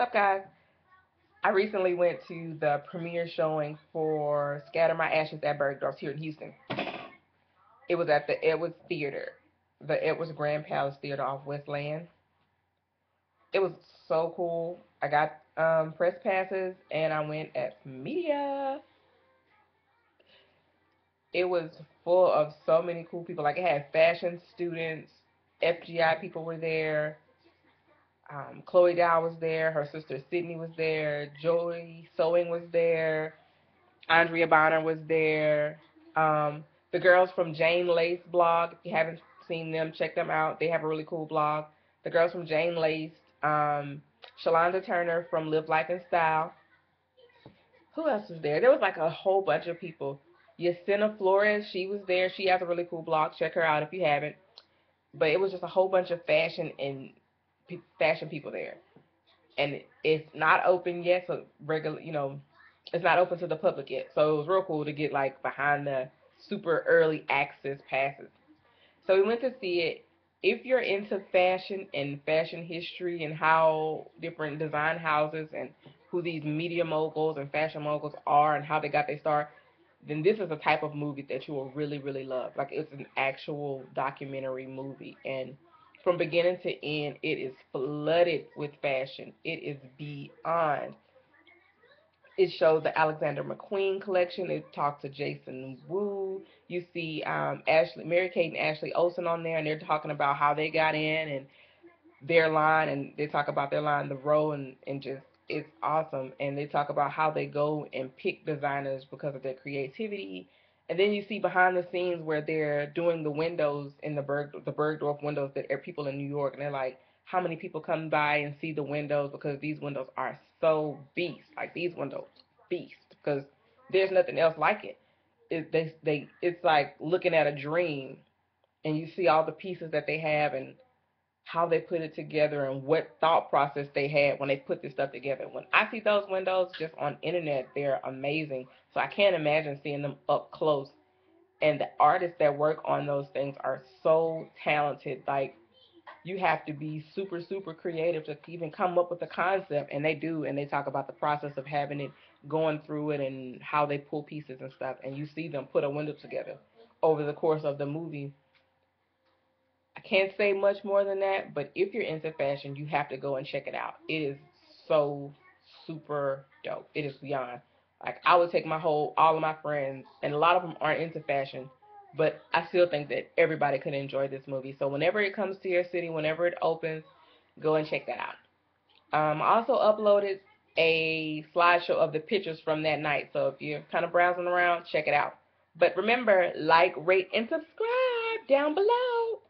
Up, guys? I recently went to the premiere showing for Scatter My Ashes at Bergdorf here in Houston. It was at the Edwards Theater, the Edwards Grand Palace Theater off Weslayan. It was so cool. I got um, press passes and I went at media. It was full of so many cool people. Like it had fashion students, FGI people were there. Um, Chloe Dao was there. Her sister Sydney was there. Joy Sewing was there. Andrea Bonner was there. Um, the girls from Jane Lace blog. If you haven't seen them, check them out. They have a really cool blog. The girls from Jane Lace. Um, Shalanda Turner from Live Life in Style. Who else was there? There was like a whole bunch of people. Yesenia Flores, she was there. She has a really cool blog. Check her out if you haven't. But it was just a whole bunch of fashion and fashion people there, and it's not open yet. So regular, you know, it's not open to the public yet. So it was real cool to get like behind the super early access passes. So we went to see it. If you're into fashion and fashion history and how different design houses and who these media moguls and fashion moguls are and how they got their start, then this is a type of movie that you will really, really love. Like it's an actual documentary movie and from beginning to end, it is flooded with fashion. It is beyond. It shows the Alexander McQueen collection. It talks to Jason Wu. You see um, Ashley, Mary Kate and Ashley Olsen on there, and they're talking about how they got in and their line, and they talk about their line, the row, and, and just it's awesome. And they talk about how they go and pick designers because of their creativity and then you see behind the scenes where they're doing the windows in the Berg the Bergdorf windows that are people in New York, and they're like, how many people come by and see the windows? Because these windows are so beast, like these windows beast, because there's nothing else like it. It they they it's like looking at a dream, and you see all the pieces that they have and how they put it together and what thought process they had when they put this stuff together. When I see those windows just on internet, they're amazing. So I can't imagine seeing them up close. And the artists that work on those things are so talented. Like you have to be super, super creative to even come up with a concept. And they do. And they talk about the process of having it, going through it, and how they pull pieces and stuff. And you see them put a window together over the course of the movie. I can't say much more than that, but if you're into fashion, you have to go and check it out. It is so super dope. It is beyond. Like I would take my whole all of my friends, and a lot of them aren't into fashion, but I still think that everybody could enjoy this movie. So whenever it comes to your city, whenever it opens, go and check that out. Um, I also uploaded a slideshow of the pictures from that night. So if you're kind of browsing around, check it out. But remember, like, rate, and subscribe down below.